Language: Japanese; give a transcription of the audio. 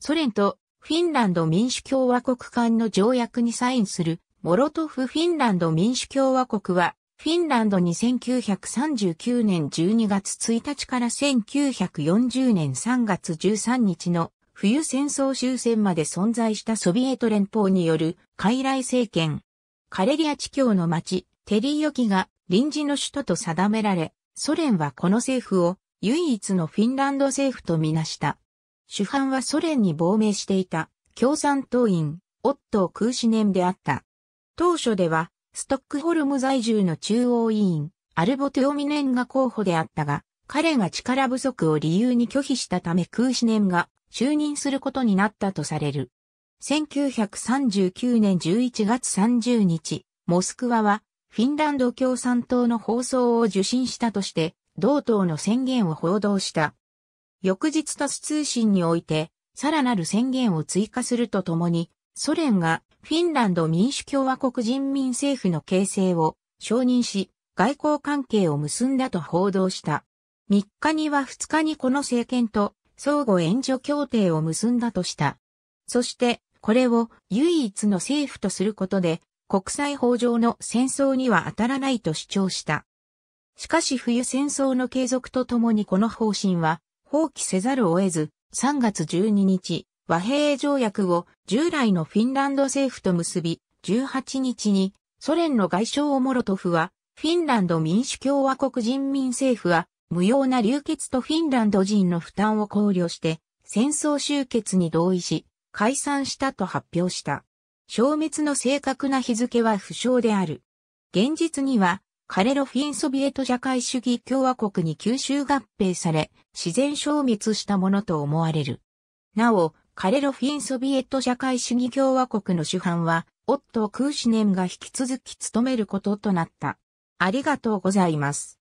ソ連とフィンランド民主共和国間の条約にサインするモロトフ・フィンランド民主共和国は、フィンランドに1939年12月1日から1940年3月13日の冬戦争終戦まで存在したソビエト連邦による傀儡政権。カレリア地境の町、テリー沖が臨時の首都と定められ、ソ連はこの政府を唯一のフィンランド政府とみなした。主犯はソ連に亡命していた共産党員、オットー・クーシネムであった。当初では、ストックホルム在住の中央委員、アルボテオミネンが候補であったが、彼が力不足を理由に拒否したためクーシネンが就任することになったとされる。1939年11月30日、モスクワはフィンランド共産党の放送を受信したとして、同党の宣言を報道した。翌日タス通信において、さらなる宣言を追加するとともに、ソ連がフィンランド民主共和国人民政府の形成を承認し、外交関係を結んだと報道した。3日には2日にこの政権と相互援助協定を結んだとした。そして、これを唯一の政府とすることで、国際法上の戦争には当たらないと主張した。しかし冬戦争の継続とともにこの方針は放棄せざるを得ず、3月12日、和平条約を従来のフィンランド政府と結び、18日にソ連の外相モロトフは、フィンランド民主共和国人民政府は、無用な流血とフィンランド人の負担を考慮して、戦争終結に同意し、解散したと発表した。消滅の正確な日付は不詳である。現実には、カレロフィンソビエト社会主義共和国に吸収合併され、自然消滅したものと思われる。なお、カレロフィンソビエト社会主義共和国の主犯は、オット・クーシネンが引き続き務めることとなった。ありがとうございます。